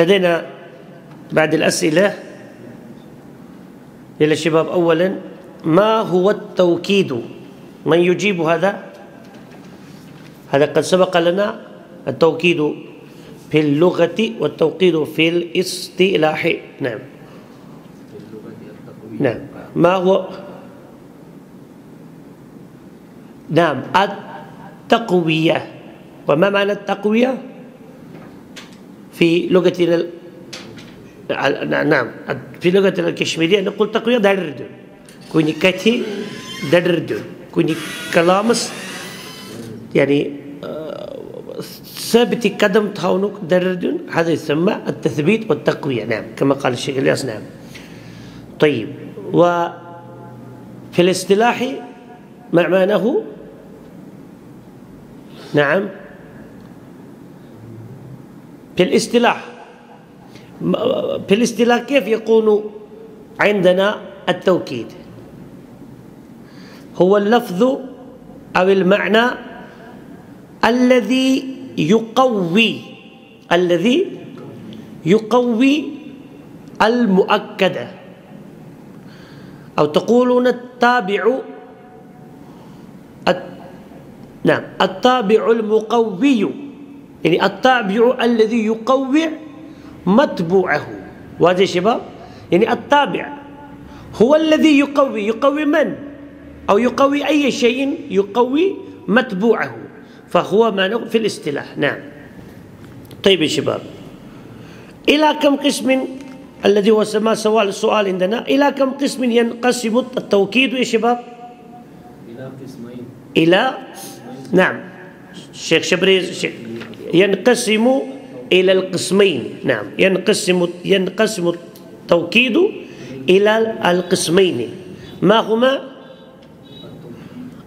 لدينا بعد الأسئلة إلى الشباب أولا ما هو التوكيد؟ من يجيب هذا؟ هذا قد سبق لنا التوكيد في اللغة والتوكيد في الاصطلاح. نعم. نعم. ما هو؟ نعم التقوية. وما معنى التقوية؟ في لغتنا ال- نعم. في لغتنا الكشميرية نقول تقوية درد كوني كتي درد كوني كلامس يعني آه، ثابت قدم تهونك درد هذا يسمى التثبيت والتقوية. نعم كما قال الشيخ إلياس. نعم. طيب وفي الاصطلاح معناه نعم في الاصطلاح. في الاصطلاح كيف يكون عندنا التوكيد؟ هو اللفظ أو المعنى الذي يقوي الذي يقوي المؤكدة. أو تقولون التابع الت- نعم التابع المقوي. يعني التابع الذي يقوي متبوعه. وهذا يا شباب؟ يعني التابع هو الذي يقوي. يقوي من؟ أو يقوي أي شيء يقوي متبوعه. فهو ما في الاصطلاح. نعم. طيب يا شباب. إلى كم قسم الذي هو سما سؤال السؤال عندنا؟ إلى كم قسم ينقسم التوكيد يا شباب؟ إلى قسمين. إلى؟ نعم. الشيخ شبريز شيخ- ينقسم إلى القسمين. نعم. ينقسم ينقسم التوكيد إلى القسمين. ما هما؟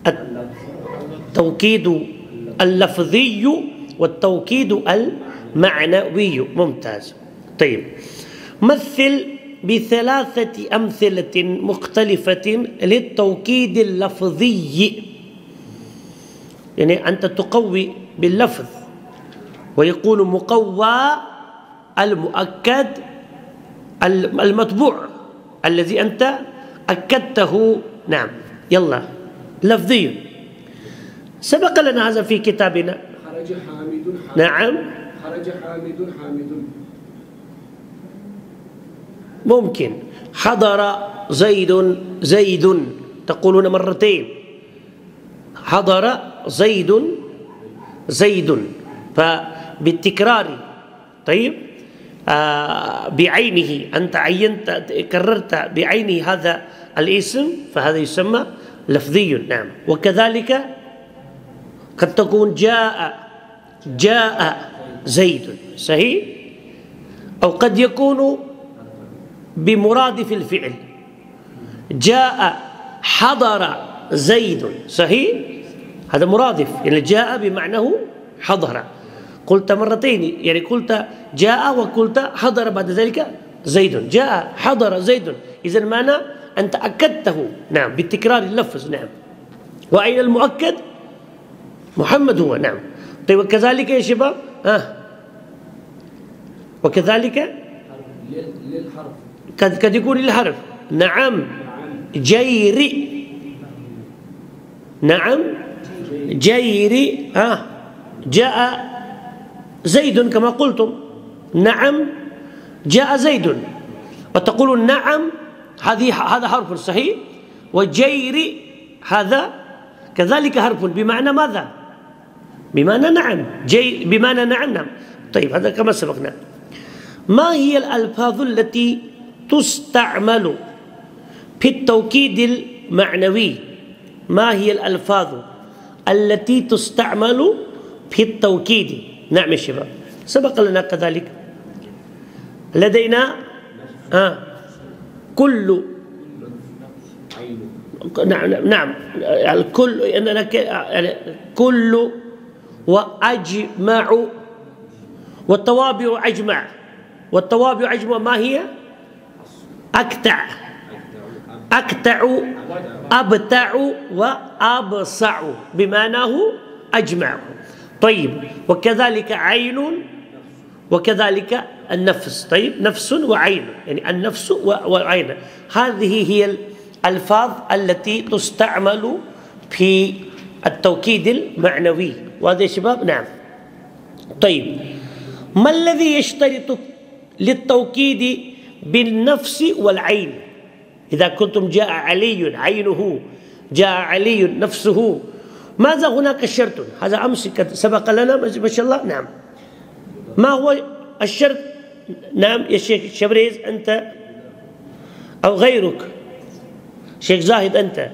التوكيد اللفظي والتوكيد المعنوي. ممتاز. طيب. مثل بثلاثة أمثلة مختلفة للتوكيد اللفظي. يعني أنت تقوي باللفظ. ويكون مقوى المؤكد المطبوع الذي أنت أكدته. نعم. يلا. لفظي. سبق لنا هذا في كتابنا. خرج حامد حامد. نعم. خرج حامد حامد. ممكن. حضر زيد زيد. تقولون مرتين. حضر زيد زيد. فبالتكرار طيب؟ آه بعينه. أنت عينت كررت بعينه هذا الاسم فهذا يسمى لفظي. نعم. وكذلك قد تكون جاء جاء زيد. صحيح؟ أو قد يكون بمرادف الفعل. جاء حضر زيد. صحيح؟ هذا مرادف. يعني جاء بمعناه حضر. قلت مرتين يعني قلت جاء وقلت حضر بعد ذلك زيد. جاء حضر زيد. إذا معنى أنت أكدته نعم بتكرار اللفظ. نعم. وأين المؤكد؟ محمد هو. نعم. طيب وكذلك يا شباب؟ آه. وكذلك؟ للحرف قد قد يكون الحرف نعم. جيري نعم. جيري ها؟ جاء زيد كما قلتم. نعم جاء زيد. وتقول نعم هذه هذا حرف صحيح. وجيري هذا كذلك حرف. بمعنى ماذا؟ بمعنى نعم. جي بمعنى نعم نعم. طيب هذا كما سبقنا. ما هي الألفاظ التي تستعمل في التوكيد المعنوي؟ ما هي الألفاظ التي تستعمل في التوكيد؟ نعم يا شباب. سبق لنا كذلك. لدينا آه كل نعم نعم الكل إننا يعني كل وأجمع والتوابع أجمع. والتوابع أجمع ما هي؟ اكتع اكتع أبتع وأبصع. بمعناه أجمع. طيب وكذلك عين وكذلك النفس. طيب نفس وعين يعني النفس وعين. هذه هي الألفاظ التي تستعمل في التوكيد المعنوي. وهذا يا شباب؟ نعم. طيب ما الذي يشترط للتوكيد بالنفس والعين؟ إذا كنتم جاء علي عينه جاء علي نفسه ماذا هناك شرط؟ هذا أمس سبق لنا ما شاء الله نعم. ما هو الشرط؟ نعم يا شيخ شبريز أنت أو غيرك. شيخ زاهد أنت.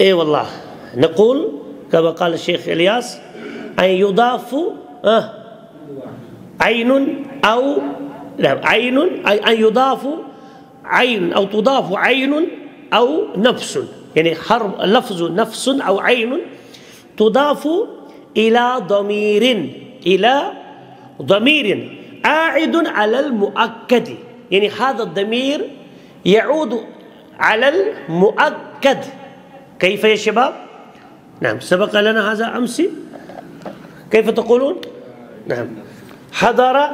إي والله. نقول كما قال الشيخ إلياس أن يضاف آه عين أو لا عين أن يضاف عين أو تضاف عين أو نفس يعني حرف لفظ نفس أو عين تضاف إلى ضمير إلى ضمير عائد على المؤكد يعني هذا الضمير يعود على المؤكد. كيف يا شباب؟ نعم سبق لنا هذا أمس. كيف تقولون؟ نعم حضر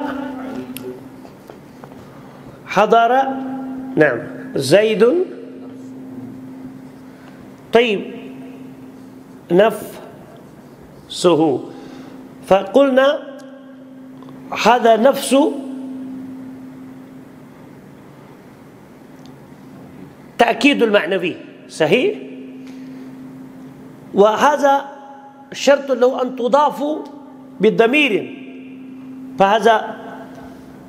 حضر نعم. زيد. طيب. نفسه. فقلنا هذا نفس تأكيد المعنوي. صحيح؟ وهذا شرط له أن تضاف بالضمير. فهذا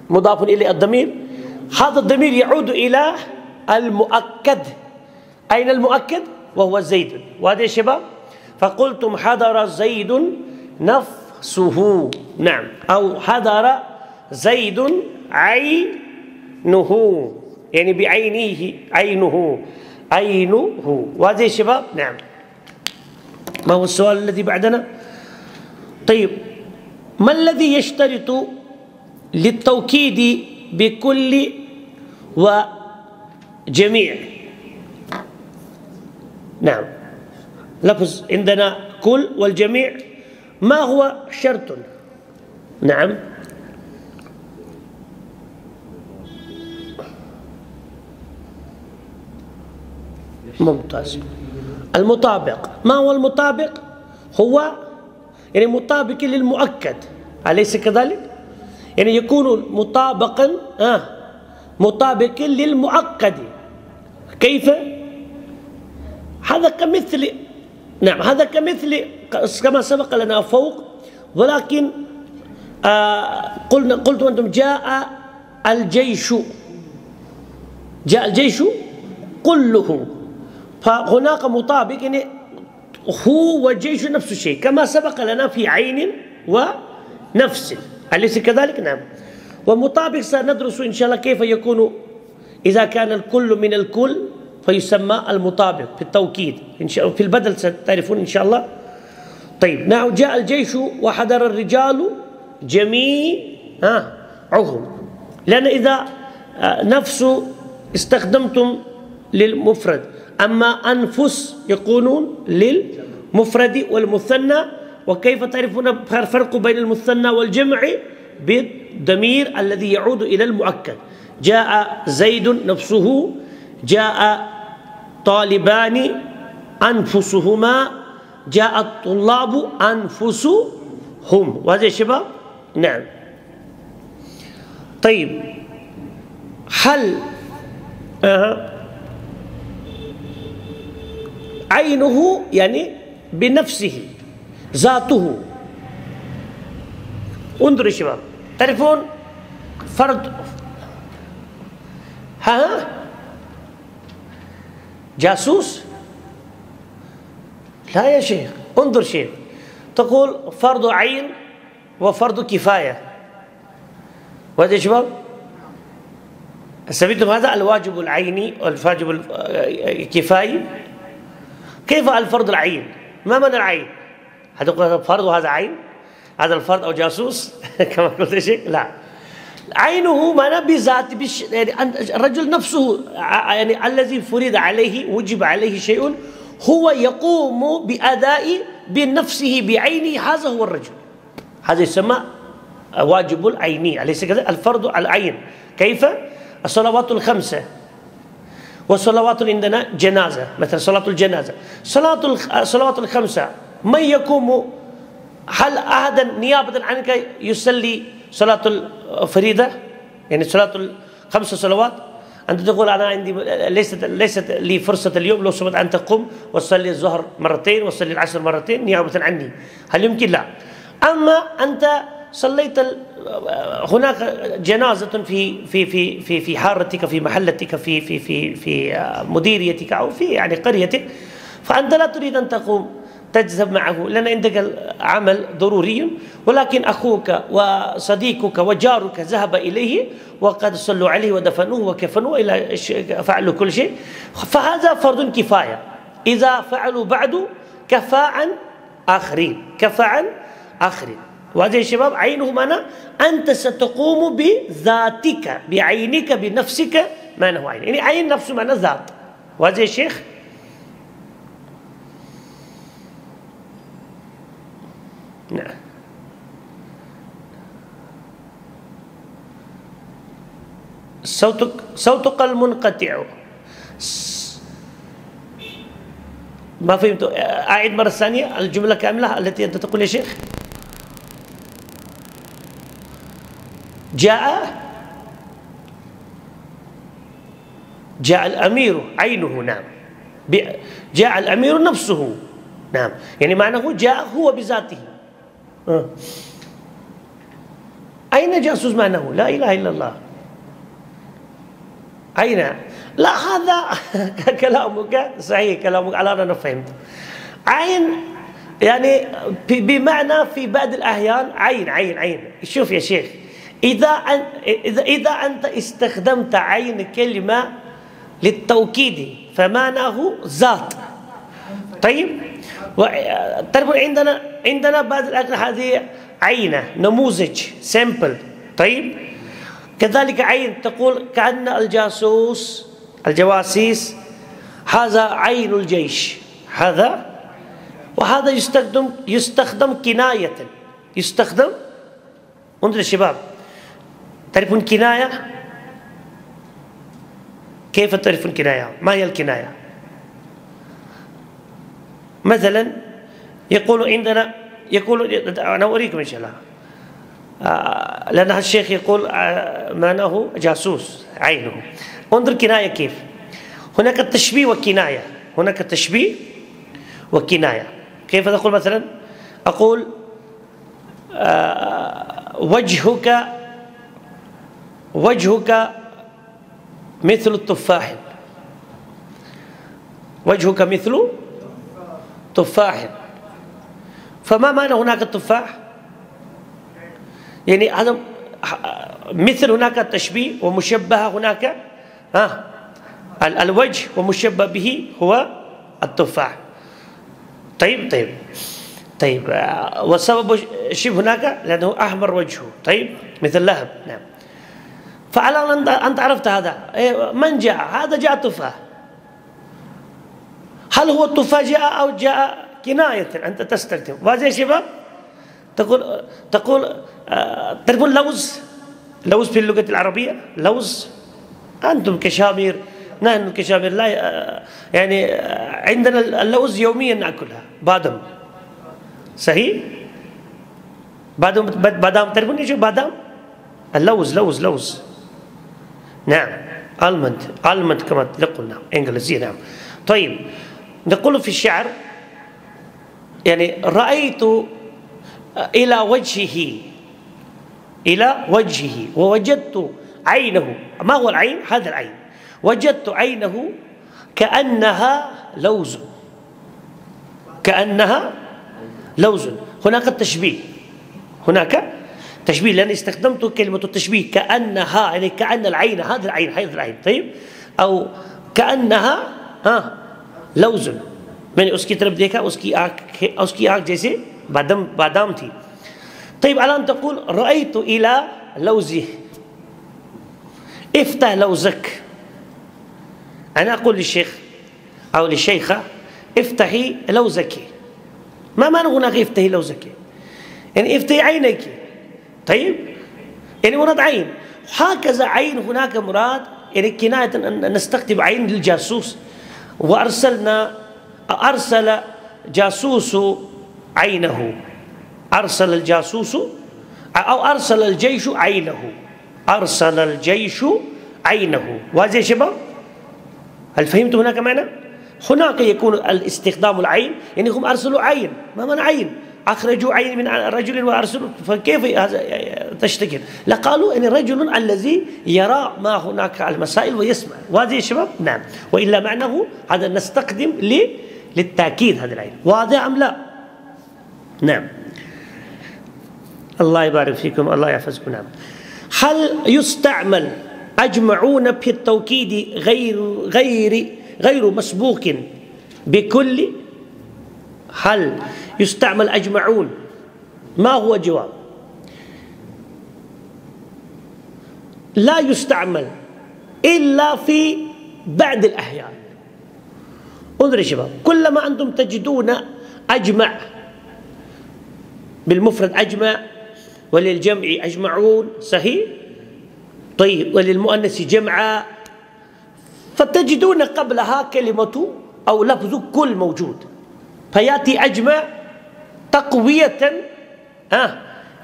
مضاف إلى الضمير. هذا الضمير يعود إلى المؤكد. أين المؤكد؟ وهو زيد. وهذا يا شباب فقلتم حضر زيد نفسه. نعم. أو حضر زيد عينه. يعني بعينه عينه عينه. وهذا يا شباب نعم. ما هو السؤال الذي بعدنا؟ طيب ما الذي يشترط للتوكيد بكل وجميع. نعم. لفظ عندنا كل والجميع. ما هو شرط؟ نعم. ممتاز. المطابق. ما هو المطابق؟ هو يعني مطابق للمؤكد. أليس كذلك؟ يعني يكون مطابقا آه مطابق للمؤكد كيف؟ هذا كمثل نعم هذا كمثل كما سبق لنا فوق ولكن آه قلنا قلت أنتم جاء الجيش. جاء الجيش كله. فهناك مطابق يعني هو والجيش نفس الشيء كما سبق لنا في عين ونفس. أليس كذلك؟ نعم. ومطابق سندرس إن شاء الله كيف يكون؟ إذا كان الكل من الكل فيسمى المطابق في التوكيد. إن شاء في البدل ستعرفون إن شاء الله. طيب نعم جاء الجيش وحضر الرجال جميعهم لأن إذا نفس استخدمتم للمفرد أما أنفس يكونون للمفرد والمثنى وكيف تعرفون الفرق بين المثنى والجمع؟ بالضمير الذي يعود إلى المؤكد. جاء زيد نفسه جاء طالبان أنفسهما جاء الطلاب أنفسهم. وهذا يا شباب؟ نعم. طيب. هل أه عينه يعني بنفسه؟ ذاته. انظروا شباب. تعرفون فرد. ها جاسوس. لا يا شيخ. انظر شيخ. تقول فرض عين وفرض كفاية. وهذا يا شباب. سميتم هذا؟ الواجب العيني والواجب الكفايي كيف الفرض العين؟ ما معنى العين؟ هذا فرض وهذا عين؟ هذا الفرد أو جاسوس؟ كما قلت شيء لا. عينه معناه بذات بش يعني الرجل نفسه يعني الذي فرض عليه وجب عليه شيء هو يقوم بأداء بنفسه بعينه. هذا هو الرجل. هذا يسمى واجب العيني أليس كذا؟ الفرض العين. كيف؟ الصلوات الخمسة. والصلوات عندنا جنازة مثلا صلاة الجنازة. صلاة الصلوات الخمسة. من يقوم؟ هل أحدا نيابة عنك يصلي صلاة الفريضة؟ يعني صلاة الخمس صلوات؟ أنت تقول أنا عندي ليست ليست لي فرصة اليوم لو سمحت أن تقوم وتصلي الظهر مرتين وتصلي العصر مرتين نيابة عني. هل يمكن؟ لا. أما أنت صليت هناك جنازة في في في في في حارتك في محلتك في في في في مديريتك أو في يعني قريتك فأنت لا تريد أن تقوم. تجذب معه لأن عندك عمل ضروري. ولكن أخوك وصديقك وجارك ذهب إليه وقد صلوا عليه ودفنوه وكفنوه إلى فعلوا كل شيء. فهذا فرض كفاية. إذا فعلوا بعد كفى عن آخرين كفى عن آخرين. وهذا يا شباب عينه معنى أنت ستقوم بذاتك بعينك بنفسك ما هو عين. يعني عين نفسه معنى ذات. وهذا يا نعم. صوتك صوتك المنقطع. ما فهمت. أعيد مرة ثانية. الجملة كاملة التي أنت تقول يا شيخ. جاء جاء الأمير عينه نعم. جاء الأمير نفسه نعم. يعني معناه جاء هو بذاته. أين جاسوس معناه؟ لا إله إلا الله. أين؟ لا هذا كلامك صحيح كلامك على أنا فهمت. عين يعني بمعنى في بعض الأحيان عين عين عين. شوف يا شيخ إذا إذا إذا أنت استخدمت عين كلمة للتوكيد فمعناه ذات. طيب؟ طيب عندنا عندنا بعض الأكل هذه عينة نموذج سامبل طيب؟ كذلك عين تقول كأن الجاسوس الجواسيس هذا عين الجيش. هذا؟ وهذا يستخدم يستخدم كناية. يستخدم؟ انظر الشباب تعرفون كناية؟ كيف تعرفون كناية؟ ما هي الكناية؟ مثلا يقول عندنا يقول أنا أريكم إن شاء الله. آه، لأن الشيخ يقول آه، معناه جاسوس عينه. انظر كناية كيف. هناك التشبيه والكناية هناك التشبيه والكناية كيف تقول مثلا؟ أقول آه، وجهك وجهك مثل التفاح. وجهك مثل تفاح فما معنى هناك التفاح؟ يعني هذا مثل هناك التشبيه ومشبه هناك ها الوجه ومشبه به هو التفاح. طيب طيب طيب وسبب الشبه هناك؟ لأنه أحمر وجهه. طيب مثل لهب. نعم. فعلى أنت عرفت هذا. إيه، من جاء؟ هذا جاء تفاح هل هو جاء أو جاء كناية؟ أنت تستخدم وهذا يا شباب؟ تقول تقول آه تعرفون لوز؟ لوز في اللغة العربية؟ لوز؟ أنتم كشامير نحن كشامير لا آه يعني آه عندنا اللوز يوميا نأكلها. بادم صحيح؟ بادم بادام تعرفون إيش بادام؟ اللوز لوز لوز. نعم. المند المند كما قلنا انجليزي نعم. طيب. نقول في الشعر يعني رأيت إلى وجهه إلى وجهه ووجدت عينه. ما هو العين؟ هذا العين. وجدت عينه كأنها لوز. كأنها لوز. هناك التشبيه هناك تشبيه. لأن استخدمت كلمة التشبيه كأنها يعني كأن العين هذه العين هذه العين. طيب؟ أو كأنها ها؟ لوز मैंने उसकी तरफ देखा उसकी आँख उसकी आँख जैसे बादाम बादाम थी طيب الآن تقول رأيت إلى لوزه افتح لوزك أنا أقول للشيخ أو للشيخة افتحي لوزك ما معنى هناك افتحي لوزك يعني افتحي عينك طيب يعني مراد عين هكذا عين هناك مراد يعني كناية أن نستخدم عين للجاسوس وأرسلنا أرسل جاسوس عينه. أرسل الجاسوس أو أرسل الجيش عينه. أرسل الجيش عينه. واضح يا شباب؟ هل فهمتم هناك معنى؟ هناك يكون الاستخدام العين يعني هم أرسلوا عين. ما معنى عين؟ أخرجوا عين من رجل وأرسلوا فكيف تشتكي؟ لا قالوا أن الرجل الذي يرى ما هناك المسائل ويسمع. واضح يا شباب؟ نعم. وإلا معناه هذا نستخدم للتأكيد هذا العين. واضح أم لا؟ نعم. الله يبارك فيكم الله يحفظكم. نعم. هل يستعمل أجمعون في التوكيد غير غير غير مسبوق بكل هل يستعمل أجمعون؟ ما هو الجواب؟ لا يستعمل إلا في بعد الأحيان. انظروا شباب كلما أنتم تجدون أجمع بالمفرد أجمع وللجمع أجمعون صحيح؟ طيب وللمؤنث جمعا فتجدون قبلها كلمة أو لفظ كل موجود. فيأتي أجمع تقوية آه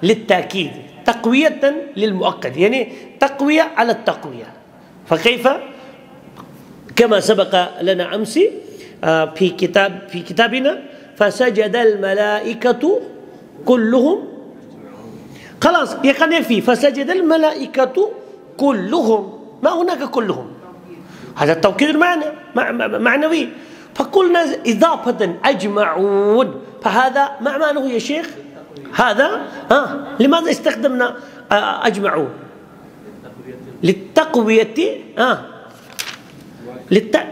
للتأكيد تقوية للمؤكد يعني تقوية على التقوية. فكيف؟ كما سبق لنا أمس آه في كتاب في كتابنا فسجد الملائكة كلهم. خلاص يكفي فسجد الملائكة كلهم. ما هناك كلهم. هذا التوكيد المعنى معنوي. فقلنا إضافة أجمعون. فهذا ما معناه يا شيخ؟ هذا؟ ها؟ لماذا استخدمنا أجمعون؟ للتقوية ها؟ للت...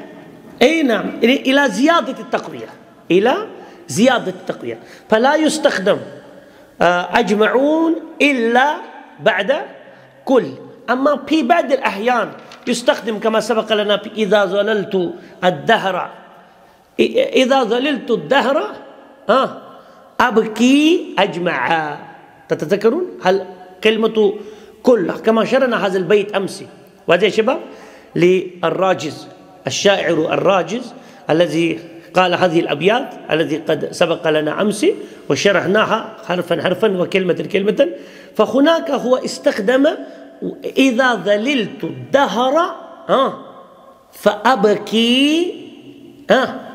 أي نعم إلى زيادة التقوية. إلى زيادة التقوية. فلا يستخدم أجمعون إلا بعد كل. أما في بعض الأحيان يستخدم كما سبق لنا إذا ظللت الدهر إذا ظللت الدهر أبكي أجمع تتذكرون؟ هل كلمة كل كما شرنا هذا البيت أمس وهذا يا شباب للراجز الشاعر الراجز الذي قال هذه الأبيات الذي قد سبق لنا أمس وشرحناها حرفا حرفا وكلمة كلمة. فهناك هو استخدم إذا ذللت الدهر فأبكي آه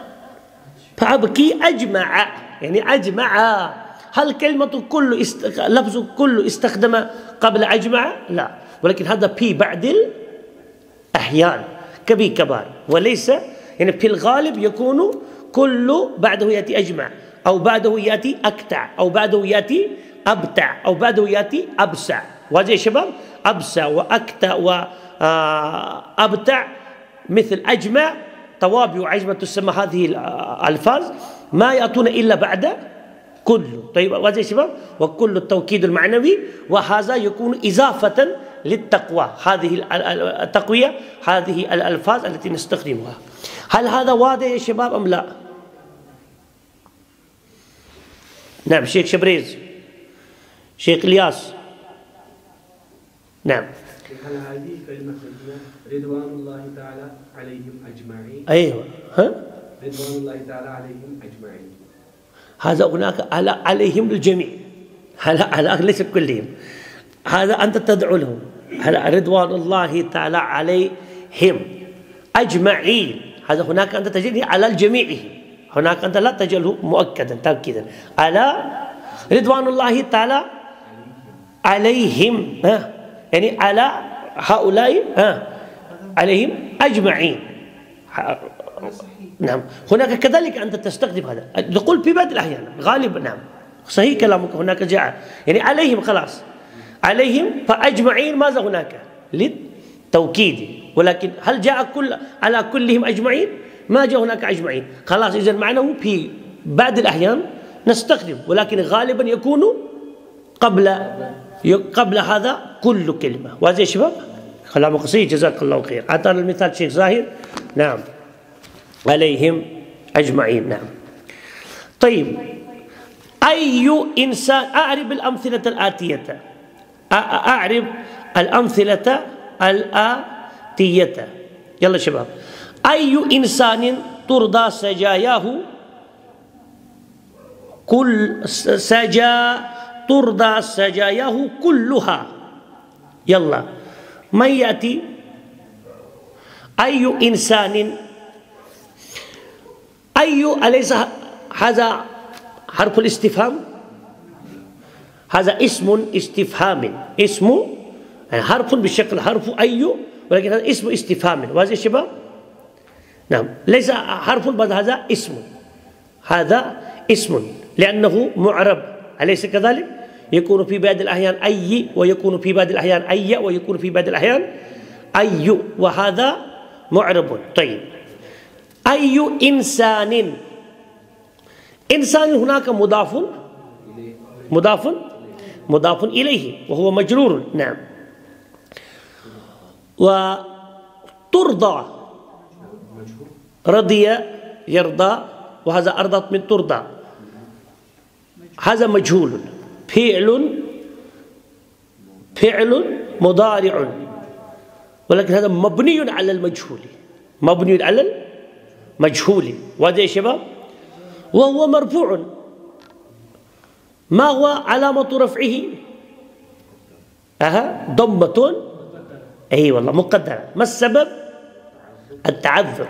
فأبكي أجمع يعني أجمع. هل كلمة كل است... لفظ كل استخدم قبل أجمع؟ لا. ولكن هذا في بعد الأحيان. كبي كبار. وليس يعني في الغالب يكون كل بعده يأتي أجمع أو بعده يأتي أكتع أو بعده يأتي أبتع أو بعده يأتي أبسع. واضح يا شباب؟ أبسع وأكتع وأبتع آه، مثل أجمع طوابع عجمة تسمى هذه الألفاظ ما يأتون إلا بعد كل. طيب واضح شباب وكل التوكيد المعنوي وهذا يكون إضافة للتقوى. هذه التقوية هذه الألفاظ التي نستخدمها. هل هذا واضح يا شباب أم لا؟ نعم شيخ شبريز شيخ إلياس. نعم. رضوان الله تعالى عليهم أجمعين. أيوة. ها؟ رضوان الله تعالى عليهم أجمعين. هذا هناك على عليهم الجميع. على على ليس كلهم. هذا أنت تدعو لهم. على رضوان الله تعالى عليهم أجمعين. هذا هناك أنت تجده على الجميع. هناك أنت لا تجعله مؤكدا تأكيدا. على رضوان الله تعالى عليهم. ها؟ يعني على هؤلاء ها؟ عليهم أجمعين. نعم. هناك كذلك أنت تستخدم هذا. تقول في بعض الأحيان غالبا نعم. صحيح كلامك هناك جاء يعني عليهم خلاص. عليهم فأجمعين ماذا هناك؟ للتوكيد. ولكن هل جاء كل على كلهم أجمعين؟ ما جاء هناك أجمعين. خلاص إذا معناه في بعض الأحيان نستخدم ولكن غالبا يكون قبل قبل هذا كل كلمة. وهذا يا شباب؟ كلام قصير جزاك الله خير. أعطانا المثال شيخ زاهر. نعم. عليهم أجمعين. نعم. طيب. أي إنسان أعرب الأمثلة الآتية. أعرب الأمثلة الآتية. يلا شباب. أي إنسان ترضى سجاياه؟ كل سجا ترضى سجاياه كلها. يلا. من يأتي؟ أي إنسان؟ أي أليس هذا حرف الاستفهام؟ هذا اسم استفهام. اسم يعني حرف بالشكل حرف أي ولكن هذا اسم استفهام. وهذا يا شباب؟ نعم. ليس حرف بل هذا اسم. هذا اسم. لأنه معرب. أليس كذلك؟ يكون في بعض الأحيان أي ويكون في بعض الأحيان أي ويكون في بعض الأحيان أي وهذا معرب. طيب. أي إنسان؟ إنسان هناك مضاف. مضاف. مضاف إليه وهو مجرور. نعم. وترضى. رضي يرضى. وهذا أرضت من ترضى. هذا مجهول. فعل فعل مضارع. ولكن هذا مبني على المجهول مبني على المجهول. وهذا يا شباب؟ وهو مرفوع. ما هو علامة رفعه؟ أها ضمة. أي والله مقدرة. ما السبب؟ التعذر.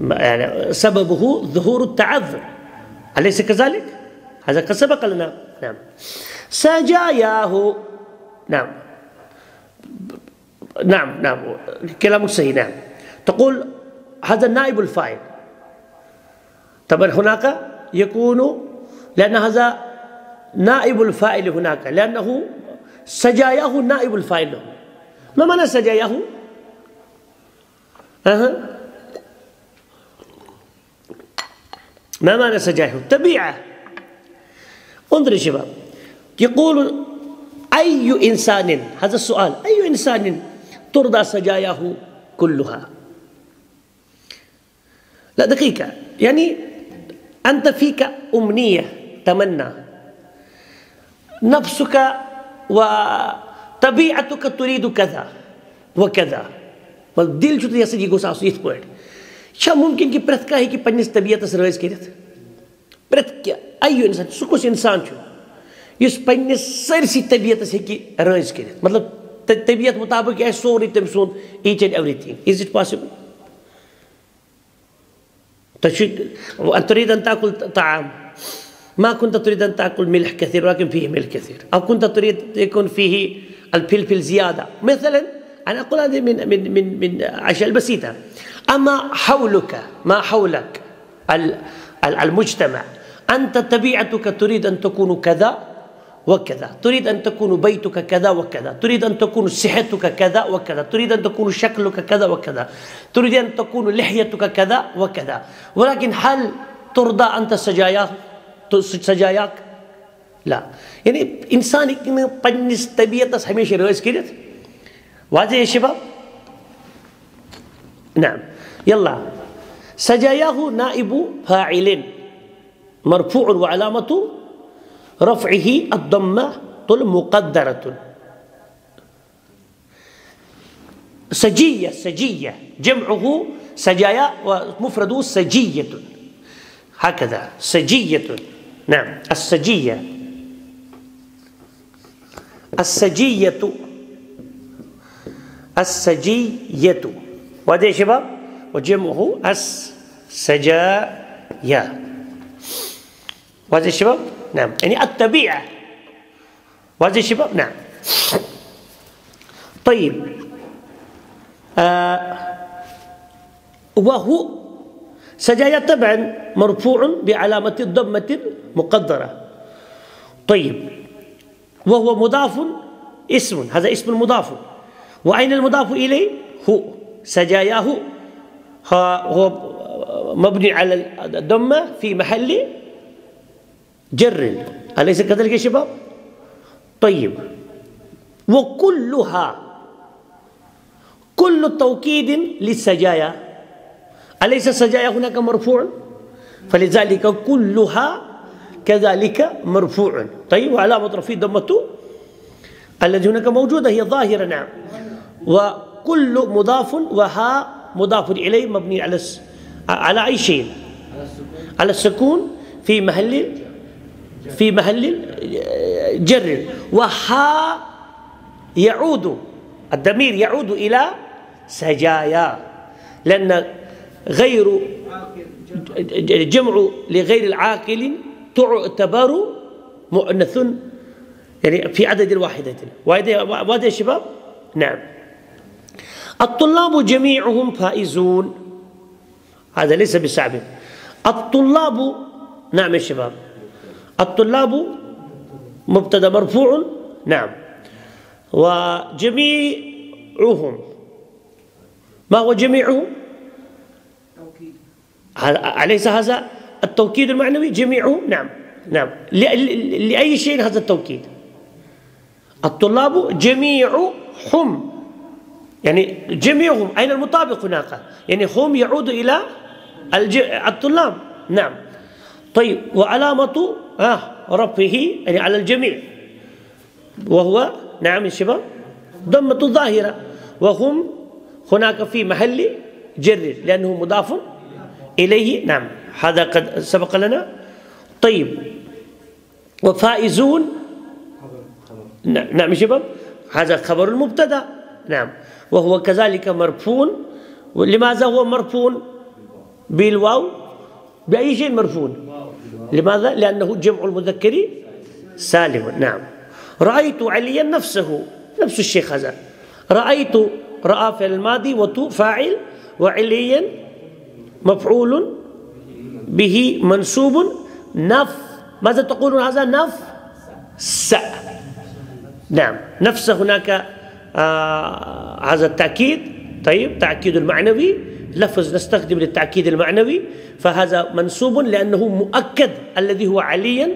يعني سببه ظهور التعذر. أليس كذلك؟ هذا قد سبق لنا. نعم. سجاياه نعم. نعم نعم. كلامك صحيح نعم. تقول هذا النائب الفاعل. طبعا هناك يكون لأن هذا نائب الفاعل هناك لأنه سجاياه نائب الفاعل ما معنى سجاياه؟ أه. ما معنى سجاياه؟ طبيعة انظر يا شباب. يقول أي إنسان هذا السؤال أي إنسان ترضى سجاياه كلها؟ لا دقيقة. يعني أنت فيك أمنية تمنى. نفسك وطبيعتك تريد كذا وكذا. والدل جو يسجي گوساس يث پٲٹھۍ چھا ممکن کہ پرٛٮ۪تھ کانٛہہ ہیٚکہِ پنٛنِس طبیعتس رٲضۍ کٔرِتھ پرٛٮ۪تھ کینٛہہ اِنسان سُہ کُس اِنسان چھُ یُس پنٛنِس سٲرسٕے طبیعتس ہیٚکہِ رٲضۍ کٔرِتھ مطلب طبیعت مطابق آسہِ سورُے تٔمۍ سُنٛد each and every thing is it possible تريد أن تأكل طعام ما كنت تريد أن تأكل ملح كثير ولكن فيه ملح كثير أو كنت تريد يكون فيه الفلفل زيادة مثلا أنا أقول هذه من من من من أشياء بسيطة أما حولك ما حولك المجتمع أنت طبيعتك تريد أن تكون كذا وكذا تريد أن تكون بيتك كذا وكذا تريد أن تكون صحتك كذا وكذا تريد أن تكون شكلك كذا وكذا تريد أن تكون لحيتك كذا وكذا. ولكن هل ترضى أنت سجاياك؟ سجاياك؟ لا. يعني إنسان پنس طبيعتس هميشه رأس كريت واضح يا شباب؟ نعم. يلا. سجاياه نائب فاعل مرفوع وعلامة رفعه الضمة مقدرة. سجية سجية. جمعه سجايا ومفرده سجية. هكذا سجية. نعم السجية. السجية. السجية. وهذا يا شباب وجمعه السجايا وهذا يا شباب نعم يعني الطبيعة وهذا الشباب نعم طيب آه وهو سجايا طبعا مرفوع بعلامة الضمة المقدرة طيب وهو مضاف اسم هذا اسم مضاف وأين المضاف إليه هو سجاياه هو مبني على الضمة في محل جر أليس كذلك يا شباب؟ طيب. وكلها كل توكيد للسجايا. أليس السجايا هناك مرفوع؟ فلذلك كلها كذلك مرفوع. طيب وعلامة رفع ضمته الذي هناك موجودة هي ظاهرة نعم. وكل مضاف وها مضاف إليه مبني على على أي شيء على السكون في محل في محل جر وها يعود الضمير يعود إلى سجايا. لأن غير جمع لغير العاقل تعتبر مؤنث يعني في عدد الواحدة واحدة يا شباب؟ نعم. الطلاب جميعهم فائزون. هذا ليس بصعب. الطلاب نعم يا شباب. الطلاب مبتدا مرفوع نعم. وجميعهم ما هو جميعهم أليس هذا التوكيد المعنوي؟ جميعهم نعم نعم. لأي شيء هذا التوكيد؟ الطلاب جميعهم يعني جميعهم. أين المطابق هناك؟ يعني هم يعود إلى الطلاب نعم. طيب وعلامة آه ربه يعني على الجميع. وهو نعم يا شباب ضمة الظاهرة. وهم هناك في محل جر لأنه مضاف إليه. نعم هذا قد سبق لنا. طيب وفائزون. نعم يا شباب هذا خبر المبتدأ. نعم وهو كذلك مرفون لماذا هو مرفون بالواو بأي شيء مرفون لماذا؟ لأنه جمع المذكر سالم. نعم. رأيت عليا نفسه نفس الشيخ هذا. رأيت رأى في الماضي وتو فاعل وعليا مفعول به منسوب. نف ماذا تقولون هذا؟ نف؟ س. نعم. نفس هناك آه هذا التأكيد. طيب تأكيد المعنوي. لفظ نستخدم للتأكيد المعنوي فهذا منسوب لأنه مؤكد الذي هو عليا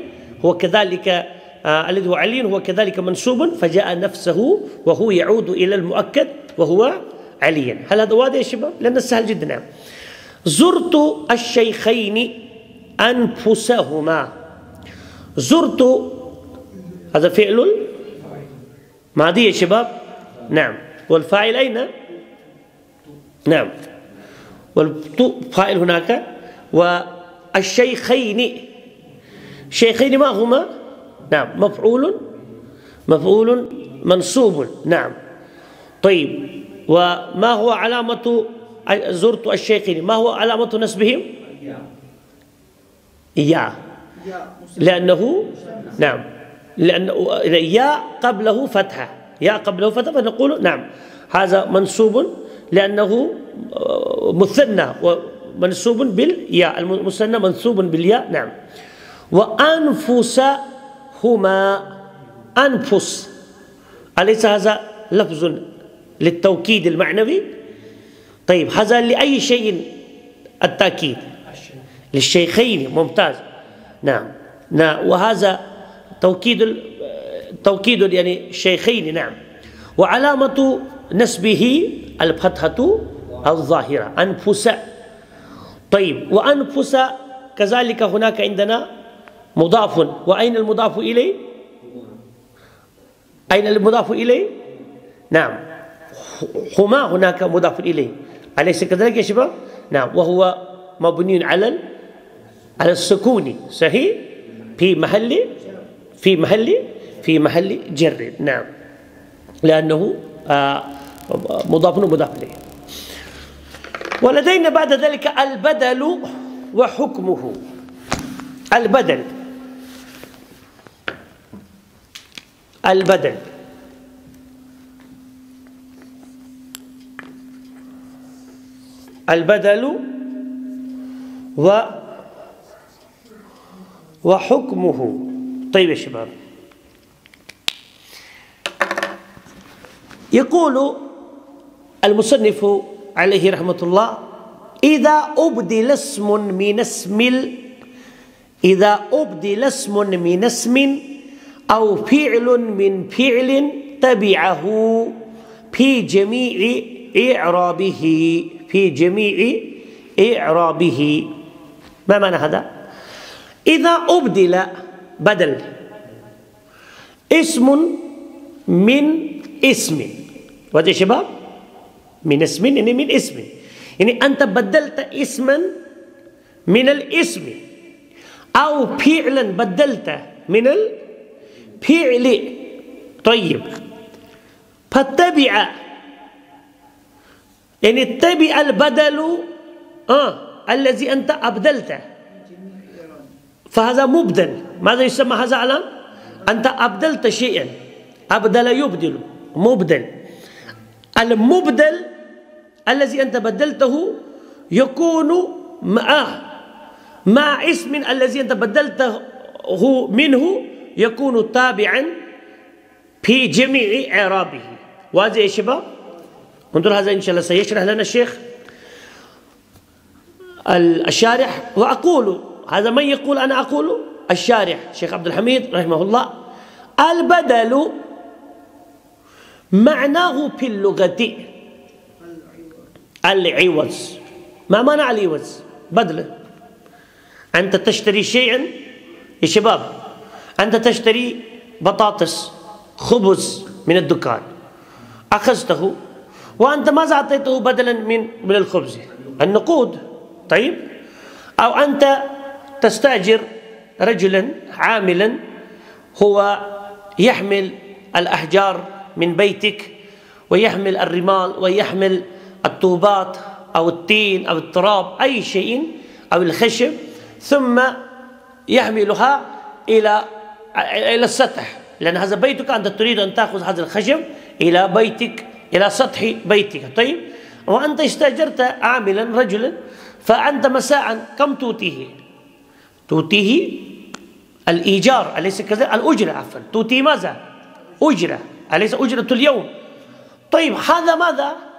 هو كذلك آه الذي هو علي هو كذلك منسوب فجاء نفسه وهو يعود إلى المؤكد وهو عليا. هل هذا واضح يا شباب؟ لأنه سهل جدا. نعم زرت الشيخين أنفسهما. زرت هذا فعل ماضي يا شباب؟ نعم. والفاعل أين؟ نعم. والفاعل هناك والشيخين. شيخين ما هما؟ نعم مفعول مفعول منصوب. نعم. طيب وما هو علامة زرت الشيخين؟ ما هو علامة نسبهم؟ يا. لأنه نعم. لأن يا قبله فتحة. يا قبله فتحة فنقول نعم. هذا منصوب. لأنه مثنى ومنصوب بالياء المثنى منصوب بالياء نعم. وأنفسهما أنفس. أليس هذا لفظ للتوكيد المعنوي؟ طيب هذا لأي شيء التأكيد؟ للشيخين ممتاز. نعم. نعم وهذا توكيد توكيد يعني الشيخين نعم. وعلامة نسبه الفتحة الظاهرة أنفس. طيب وأنفس كذلك هناك عندنا مضاف. وأين المضاف إليه؟ أين المضاف إليه؟ نعم. هما هناك مضاف إليه. أليس كذلك يا شباب؟ نعم. وهو مبني على على السكون. صحيح؟ في محل في محل في محل جر. نعم. لأنه آه مضاف ومضاف إليه. ولدينا بعد ذلك البدل وحكمه. البدل. البدل. البدل و وحكمه. طيب يا شباب. يقول المصنف عليه رحمة الله إذا أبدل اسم من اسم إذا أبدل اسم من اسم أو فعل من فعل تبعه في جميع إعرابه في جميع إعرابه. ما معنى هذا؟ إذا أبدل بدل. اسم من اسم. وهذا يا شباب من اسم يعني من اسم. يعني أنت بدلت اسما من الاسم. أو فعلا بدلت من الفعل طيب. فاتبع. يعني اتبع البدل آه الذي أنت أبدلته فهذا مبدل. ماذا يسمى هذا الآن؟ أنت أبدلت شيئا. أبدل يبدل. مبدل. المبدل الذي أنت بدلته يكون مع مع اسم الذي أنت بدلته منه يكون تابعا في جميع إعرابه. وهذا يا شباب؟ انظر هذا إن شاء الله سيشرح لنا الشيخ الشارح. وأقول هذا من يقول أنا أقول؟ الشارح شيخ عبد الحميد رحمه الله. البدل معناه في اللغة. العوز. ما معنى العوز؟ بدل. أنت تشتري شيئا يا شباب أنت تشتري بطاطس خبز من الدكان. أخذته وأنت ماذا أعطيته بدلا من من الخبز. النقود. طيب؟ أو أنت تستأجر رجلا عاملا هو يحمل الأحجار من بيتك ويحمل الرمال ويحمل الطوبات أو التين أو التراب أي شيء أو الخشب ثم يحملها إلى إلى السطح. لأن هذا بيتك أنت تريد أن تأخذ هذا الخشب إلى بيتك إلى سطح بيتك. طيب؟ وأنت استأجرت عاملا رجلا فأنت مساء كم توتيه؟ توتيه الإيجار أليس كذا الأجرة عفوا. توتيه ماذا؟ أجرة أليس أجرة اليوم؟ طيب هذا ماذا؟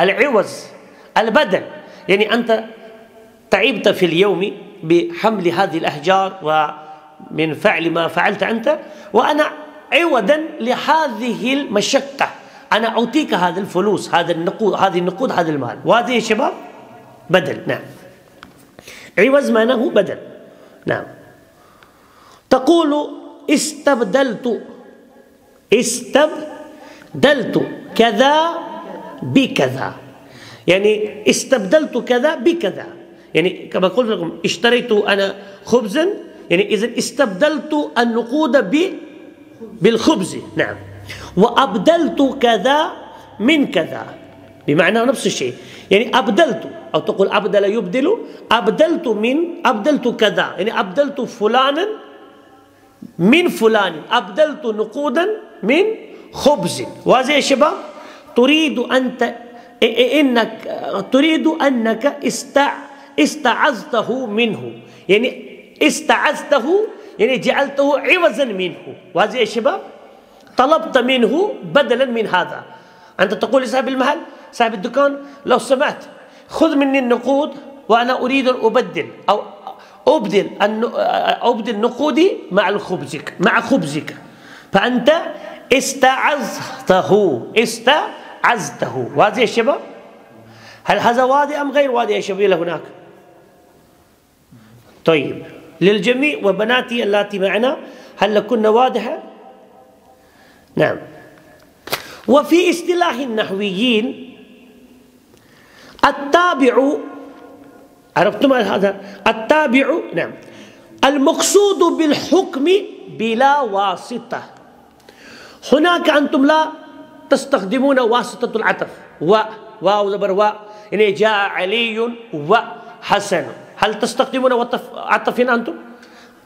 العوز البدل يعني أنت تعبت في اليوم بحمل هذه الأحجار ومن فعل ما فعلت أنت وأنا عوضا لهذه المشقة. أنا أعطيك هذا الفلوس هذا النقود هذه النقود هذا المال. وهذه يا شباب بدل. نعم. عوز معناه بدل. نعم. تقول استبدلت استبدلت كذا بكذا. يعني استبدلت كذا بكذا. يعني كما قلت لكم اشتريت أنا خبزا يعني إذا استبدلت النقود ب بالخبز. نعم. وأبدلت كذا من كذا. بمعنى نفس الشيء. يعني أبدلت أو تقول أبدل يبدل أبدلت من أبدلت كذا. يعني أبدلت فلانا من فلان أبدلت نقودا من خبز. وهذا يا شباب؟ تريد أنت إنك تريد أنك استع استعزته منه. يعني استعزته يعني جعلته عوزا منه. وهذا يا شباب طلبت منه بدلا من هذا. أنت تقول لصاحب المحل صاحب الدكان لو سمعت خذ مني النقود وأنا أريد أن أبدل أو أبدل أبدل نقودي مع خبزك مع خبزك. فأنت استعزته استعزته واضح يا شباب؟ هل هذا واضح أم غير واضح يا شباب؟ إلى هناك. طيب للجميع وبناتي اللاتي معنا هل لكن واضحة؟ نعم. وفي اصطلاح النحويين التابع عرفتم هذا؟ التابع نعم. المقصود بالحكم بلا واسطة. هناك أنتم لا تستخدمون واسطة العطف. و واو زبر و يعني جاء علي وحسن هل تستخدمون عطف هنا أنتم؟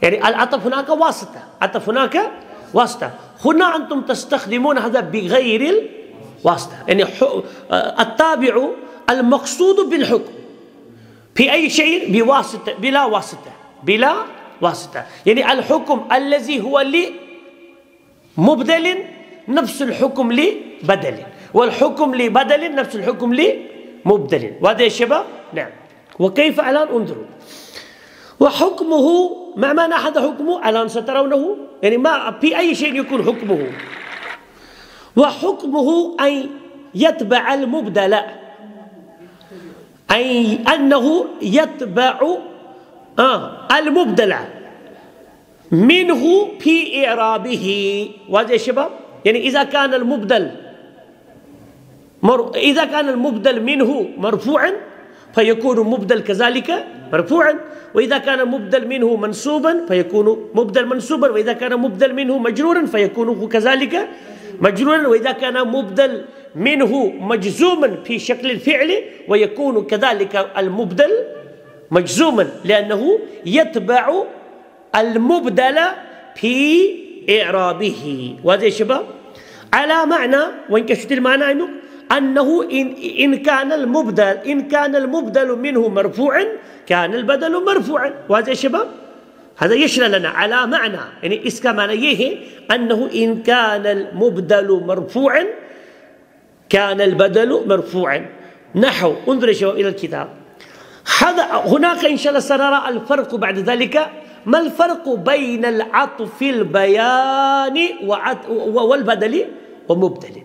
يعني العطف هناك واسطة. عطف هناك واسطة. هنا أنتم تستخدمون هذا بغير الواسطة. يعني التابع المقصود بالحكم. في أي شيء؟ بواسطة بلا واسطة. بلا واسطة. يعني الحكم الذي هو لمبدل نفس الحكم لبدل. والحكم لبدل نفس الحكم لمبدل. وهذا يا شباب نعم. وكيف الآن؟ انظروا. وحكمه ما معنى هذا حكمه؟ الآن سترونه. يعني ما في أي شيء يكون حكمه. وحكمه أن يتبع المبدل. أي أنه يتبع آه المبدل. منه في إعرابه. وهذا يا شباب يعني إذا كان المبدل مر... إذا كان المبدل منه مرفوعا فيكون مبدل كذلك مرفوعا وإذا كان مبدل منه منصوبا فيكون مبدل منصوبا وإذا كان مبدل منه مجرورا فيكون كذلك مجرورا وإذا كان مبدل منه مجزوما في شكل الفعل ويكون كذلك المبدل مجزوما لأنه يتبع المبدل في إعرابه. وهذا يا شباب على معنى وإن كشت المعنى إنه أنه إن, إن كان المبدل إن كان المبدل منه مرفوعا كان البدل مرفوعا. وهذا يا شباب؟ هذا يشرح لنا على معنى. يعني إسكا معنى؟ أنه إن كان المبدل مرفوعا كان البدل مرفوعا. نحو انظر يا شباب إلى الكتاب. هذا هناك إن شاء الله سنرى الفرق بعد ذلك. ما الفرق بين العطف البيان والبدل؟ ومبدل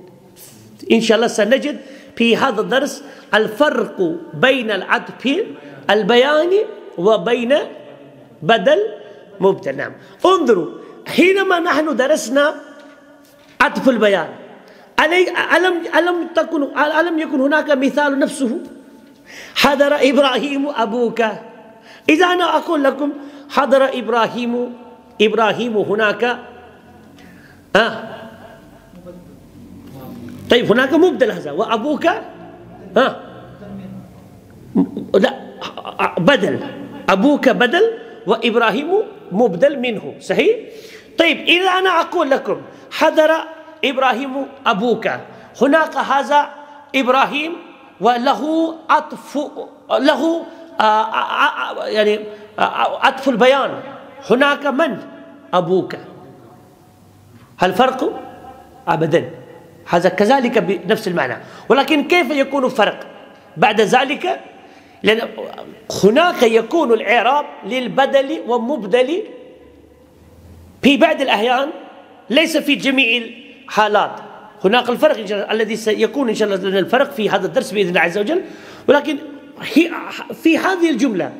إن شاء الله سنجد في هذا الدرس الفرق بين العطف البيان وبين بدل مبتل نعم. انظروا حينما نحن درسنا عطف البيان ألم ألم تكن ألم يكن هناك مثال نفسه؟ حضر إبراهيم أبوك. إذا أنا أقول لكم حضر إبراهيم إبراهيم هناك. آه. طيب هناك مبدل هذا. وأبوك؟ آه لا بدل. أبوك بدل وإبراهيم مبدل منه. صحيح؟ طيب إذا أنا أقول لكم حضر إبراهيم أبوك. هناك هذا إبراهيم وله عطف له يعني عطف البيان. هناك من أبوك؟ هل فرق؟ أبدا. هذا كذلك بنفس المعنى. ولكن كيف يكون فرق بعد ذلك؟ لأن هناك يكون الإعراب للبدل ومبدل في بعض الأحيان ليس في جميع الحالات. هناك الفرق الذي سيكون إن شاء الله لنا الفرق في هذا الدرس بإذن الله عز وجل. ولكن في هذه الجملة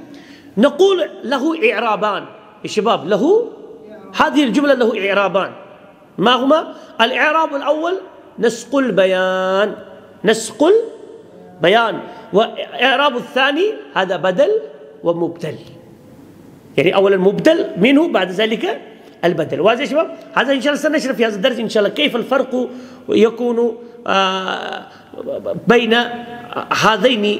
نقول له إعرابان. يا شباب له هذه الجملة له إعرابان. ما هما؟ الإعراب الأول نسق البيان. نسق البيان. وإعراب الثاني هذا بدل ومبدل. يعني أولا مبدل منه بعد ذلك البدل. وهذا يا شباب هذا إن شاء الله سنشرح في هذا الدرس. إن شاء الله كيف الفرق يكون آه، بين هذين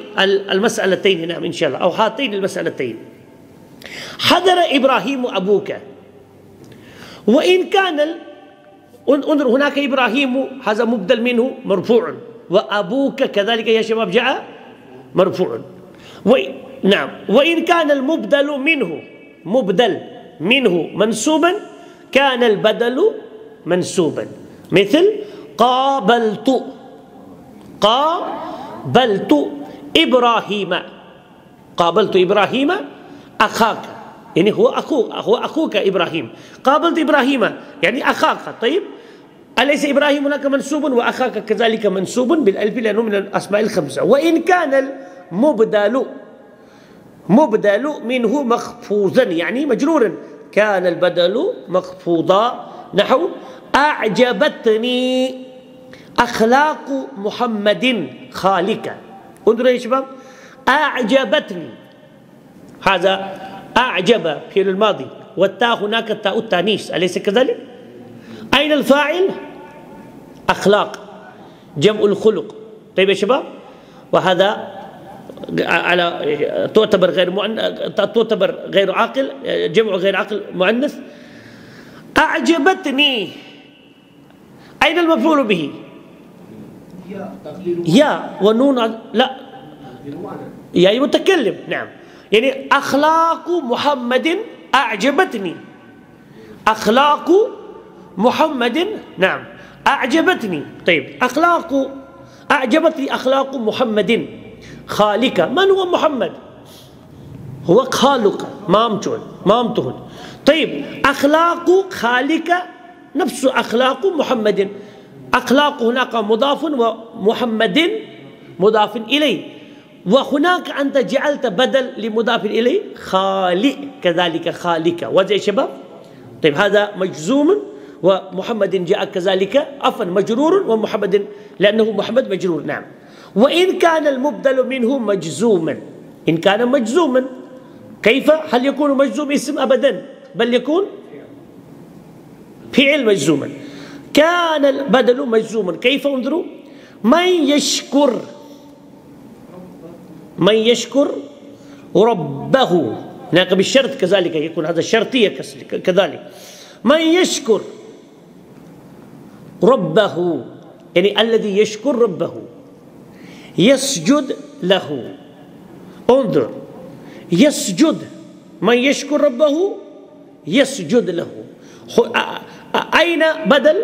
المسألتين نعم إن شاء الله. أو هاتين المسألتين. حضر إبراهيم أبوك. وإن كان أنظر هناك إبراهيم هذا مبدل منه مرفوع. وأبوك كذلك يا شباب جاء مرفوع. نعم. وإن كان المبدل منه مبدل منه منسوبا كان البدل منسوبا. مثل قابلت قابلت إبراهيم. قابلت إبراهيم أخاك. يعني هو أخوك هو أخوك إبراهيم. قابلت إبراهيم يعني أخاك. طيب أليس إبراهيم هناك منسوب وأخاك كذلك منسوب بالألف لأنه من الأسماء الخمسة؟ وإن كان المبدل مبدل منه مخفوضا يعني مجرورا. كان البدل مخفوضا. نحو أعجبتني أخلاق محمد خالك انظروا يا شباب أعجبتني. هذا أعجب في الماضي. والتاء هناك التاء التانيث أليس كذلك؟ أين الفاعل؟ أخلاق جمع الخلق. طيب يا شباب وهذا على تعتبر غير تعتبر غير عاقل جمع غير عاقل مؤنث. أعجبتني. أين المفعول به؟ يا ونون لا. يا المتكلم نعم. يعني أخلاق محمد أعجبتني. أخلاق محمد نعم أعجبتني. طيب أخلاق أعجبتني أخلاق محمد. خالك من هو محمد؟ هو خالق مامتون مامتون طيب أخلاق خالك نفس أخلاق محمد. أخلاق هناك مضاف ومحمد مضاف إليه. وهناك أنت جعلت بدل لمضاف إليه خالق كذلك خالك. وجه شباب؟ طيب هذا مجزوم ومحمد جاء كذلك. عفوا مجرور ومحمد لأنه محمد مجرور نعم. وإن كان المبدل منه مجزوما إن كان مجزوما كيف؟ هل يكون مجزوم اسم أبدا؟ بل يكون فعل مجزوما. كان البدل مجزوما كيف انظروا؟ من يشكر من يشكر ربه. هناك بالشرط كذلك يكون هذا شرطية كذلك. من يشكر ربه يعني الذي يشكر ربه يسجد له. انظر يسجد. من يشكر ربه يسجد له. أين بدل؟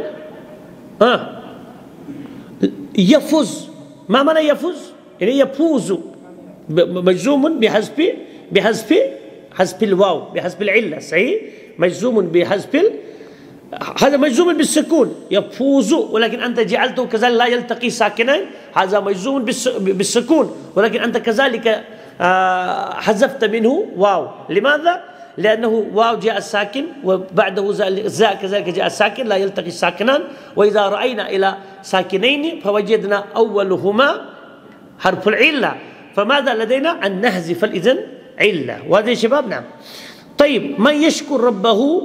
يفوز. ما معنى يفوز؟ يعني يفوز. مجزوم بحذف بحذف حذف الواو بحذف العلة صحيح؟ مجزوم بحذف هذا مجزوم بالسكون يفوز ولكن أنت جعلته كذلك لا يلتقي ساكنين هذا مجزوم بالسكون ولكن أنت كذلك آه، حذفت منه واو. لماذا؟ لأنه واو جاء الساكن وبعده زاء كذلك جاء الساكن لا يلتقي الساكنان وإذا رأينا إلى ساكنين فوجدنا أولهما حرف العلة. فماذا لدينا؟ أن نهزف الإذن علة. وهذا يا شباب نعم. طيب من يشكر ربه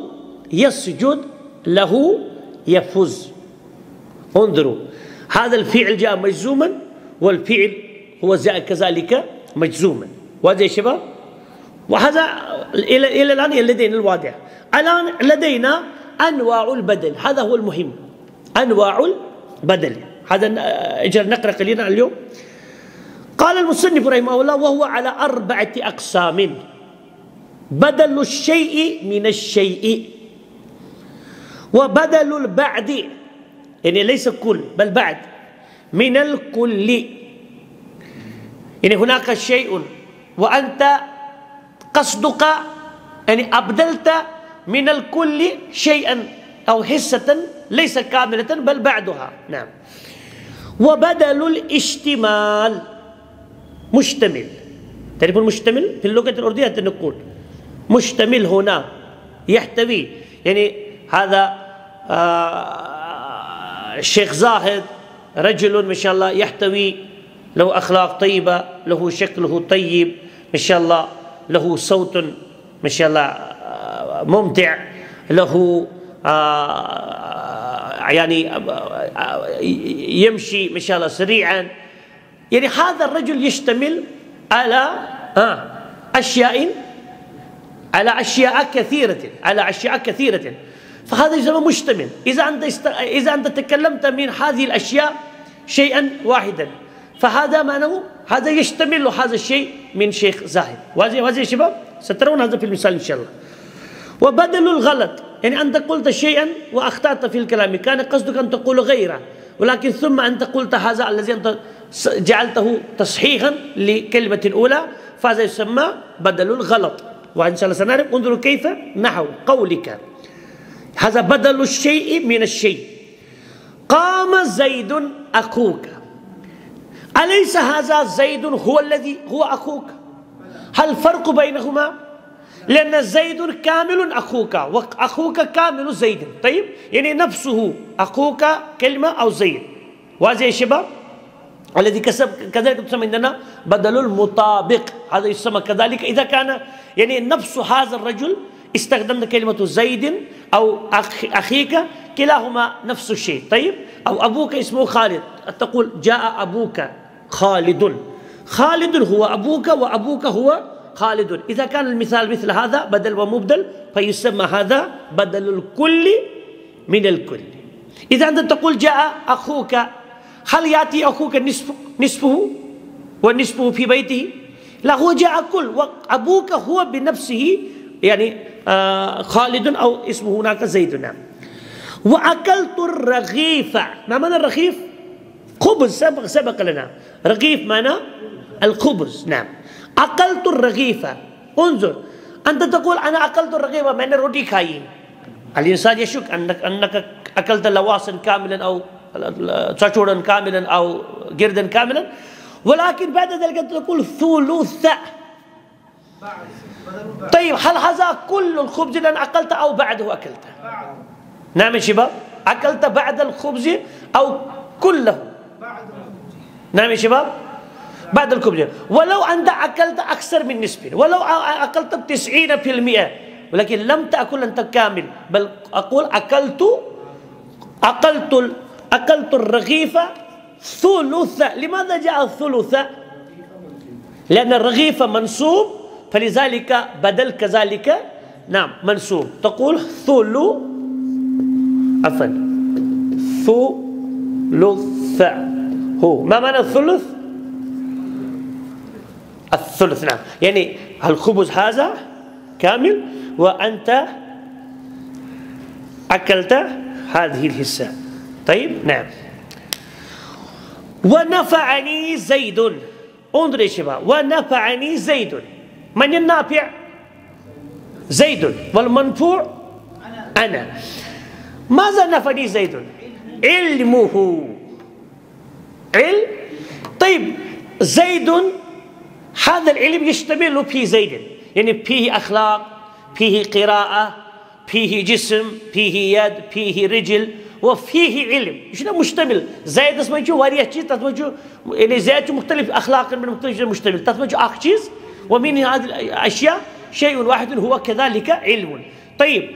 يسجد له يفوز. انظروا هذا الفعل جاء مجزوما والفعل هو جاء كذلك مجزوما. وهذا يا شباب وهذا إلى الآن لدينا الواضح. الآن لدينا أنواع البدل هذا هو المهم. أنواع البدل. هذا أجل نقرأ قليلا اليوم. قال المصنف رحمه الله وهو على أربعة أقسام. بدل الشيء من الشيء وبدل البعد يعني ليس كل بل بعد من الكل. يعني هناك شيء وأنت قصدك يعني أبدلت من الكل شيئا أو حصة ليس كاملة بل بعدها. نعم. وبدل الاشتمال مشتمل. تعرف المشتمل؟ في اللغة الأردية نقول مشتمل هنا. يحتوي يعني هذا آه الشيخ زاهد رجل ما شاء الله يحتوي له أخلاق طيبة له شكله طيب ما شاء الله له صوت ما شاء الله آه، ممتع له آه، يعني آه، يمشي ما شاء الله سريعا. يعني هذا الرجل يشتمل على أشياء على أشياء كثيرة على أشياء كثيرة. فهذا يسمى مشتمل. إذا أنت است... إذا أنت تكلمت من هذه الأشياء شيئا واحدا فهذا معناه هذا يشتمل هذا الشيء من شيخ زاهد. واضح واضح يا شباب؟ سترون هذا في المثال إن شاء الله. وبدل الغلط يعني أنت قلت شيئا وأخطأت في الكلام. كان قصدك أن تقول غيره ولكن ثم أنت قلت هذا الذي أنت جعلته تصحيحا لكلمة الأولى فهذا يسمى بدل الغلط وإن شاء الله سنعرف. انظروا كيف نحو قولك. هذا بدل الشيء من الشيء. قام زيد أخوك. أليس هذا زيد هو الذي هو أخوك؟ هل فرق بينهما؟ لأن زيد كامل أخوك وأخوك كامل زيد. طيب؟ يعني نفسه أخوك كلمة أو زيد. واضح يا شباب؟ الذي كسب كذلك تسمى عندنا بدل المطابق. هذا يسمى كذلك. إذا كان يعني نفس هذا الرجل استخدمنا كلمة زيد أو أخ أخيك كلاهما نفس الشيء. طيب؟ أو أبوك اسمه خالد. تقول جاء أبوك خالد. خالد هو أبوك وأبوك هو خالد. إذا كان المثال مثل هذا بدل ومبدل فيسمى هذا بدل الكل من الكل. إذا أنت تقول جاء أخوك هل ياتي أخوك نصف نصفه ونصفه في بيته؟ له جاء كل وابوك هو بنفسه يعني آه، خالد أو اسمه هناك زيد. نعم. وأكلت الرغيف. ما معنى الرغيف؟ خبز سبق سبق لنا. رغيف معنى الخبز. نعم. أكلت الرغيف. انظر أنت تقول أنا أكلت الرغيف معنى روتي كاي الإنسان يشك انك أنك أكلت لواصا كاملا أو تشورا كاملا أو جردا كاملا. ولكن بعد ذلك تقول ثلث. طيب هل هذا كل الخبز اللي أكلته أو بعده أكلته؟ نعم يا شباب أكلت بعد الخبز أو كله؟ نعم يا شباب بعد الخبز. ولو أنت أكلت أكثر من نسبة ولو أكلت بتسعين في المئة ولكن لم تأكل أنت كامل بل أقول أكلت أكلت أكلت الرغيف ثلث لماذا جاء الثلث؟ لأن الرغيف منصوب فلذلك بدل كذلك نعم منصوب تقول ثلث عفوا ثلث. هو ما معنى الثلث؟ الثلث نعم. يعني الخبز هذا كامل وأنت أكلت هذه الحصة. طيب نعم. ونفعني زيد. انظر يا شباب ونفعني زيد. من النافع؟ زيد. والمنفوع؟ أنا. ماذا نفعني زيد؟ علمه. علم؟ طيب زيد هذا العلم يشتمل في زيد. يعني فيه أخلاق فيه قراءة فيه جسم فيه يد فيه رجل وفيه علم. شنو مشتمل؟ زيد اسمه شو واريا چیز تسمى يعني زيد مختلف اخلاقا من مختلف مشتمل. تسمى اخ چیز ومن هذه الأشياء شيء واحد هو كذلك علم. طيب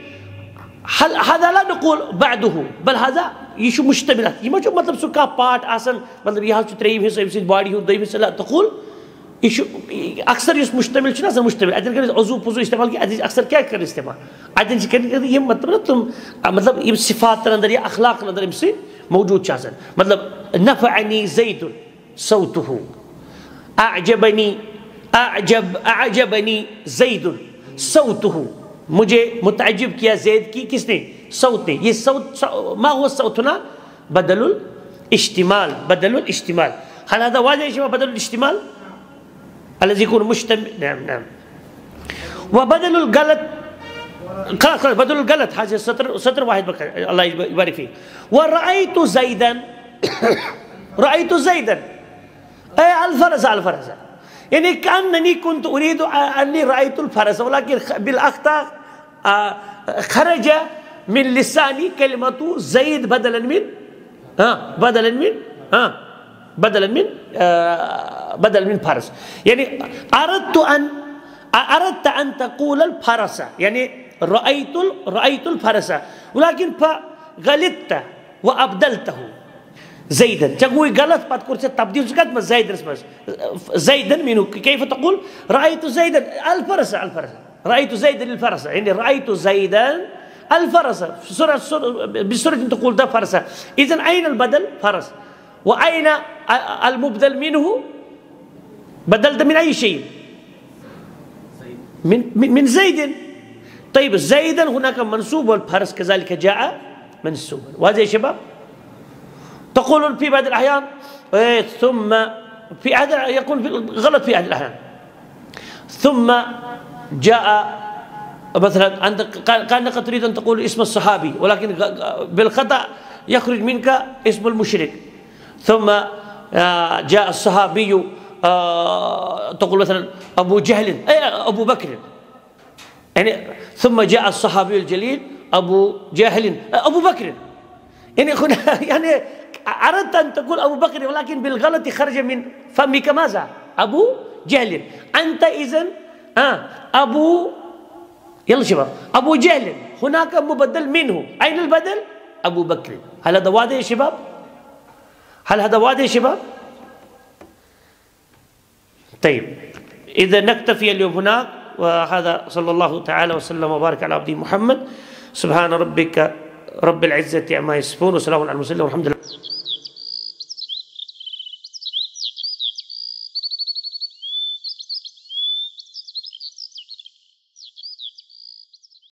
هل هذا لا نقول بعده؟ بل هذا يشو مشتمل يما جو مطلب سكا بارت آسن مطلب يها شو تريم حصہ يمسي بادي هو دايم لا تقول. یہ اکثر اس مشتمل سر مشتمل اتن کر عضو پزو استعمال کی اتن اکثر کیا کر استعمال اتن کر یہ مطلب تم مطلب یہ صفات اندر یا اخلاق اندر ام سے موجود چاہن مطلب نفعنی زید صوته اعجبنی اعجب اعجبنی زید صوته مجھے متعجب کیا زید کی کس نے صوت نے یہ صوت ما هو صوتنا بدل الاشتمال بدل الاشتمال هل هذا واضح يا شباب بدل الاشتمال الذي يكون مشتمل نعم نعم. وبدل الغلط خلاص خلاص بدل الغلط هذا سطر سطر واحد بقى الله يبارك فيك. ورأيت زيدا رأيت زيدا. أي الفرس على الفرس. يعني كأنني كنت أريد أني رأيت الفرس ولكن بالأخطاء خرج من لساني كلمة زيد بدلا من ها بدلا من ها. بدلا من بدلا من فرس يعني أردت أن أردت أن تقول الفرس. يعني رأيت رأيت الفرس. ولكن فغلطت وأبدلته. زيدا. تقول غلط بعد كرسي تبديل زكاة ما زيد اسمه زيدا منه كيف تقول؟ رأيت زيدا. الفرس الفرس. رأيت زيدا الفرس يعني رأيت زيدا الفرس. سورة بسورة تقول ده فرس. إذا أين البدل؟ فرس. وأين المبدل منه؟ بدلت من أي شيء؟ من من زيد. طيب زيدا هناك منصوب والفرس كذلك جاء منصوبا وهذا يا شباب؟ تقول في بعض الأحيان إيه ثم في أحد يكون غلط في أحد الأحيان. ثم جاء مثلا عندك كأنك تريد أن تقول اسم الصحابي ولكن بالخطأ يخرج منك اسم المشرك. ثم آه، جاء الصحابي آه، تقول مثلا أبو جهل أي أبو بكر. يعني ثم جاء الصحابي الجليل أبو جهل أبو بكر. يعني يعني أردت أن تقول أبو بكر ولكن بالغلط خرج من فمك ماذا؟ أبو جهل. أنت إذن آه أبو يلا شباب أبو جهل. هناك مبدل منه. أين البدل؟ أبو بكر. هل هذا واضح يا شباب؟ هل هذا واضح يا شباب؟ طيب إذا نكتفي اليوم هناك وهذا صلى الله تعالى وسلم وبارك على عبد محمد. سبحان ربك رب العزة عما يصفون وسلام على المرسلين والحمد لله.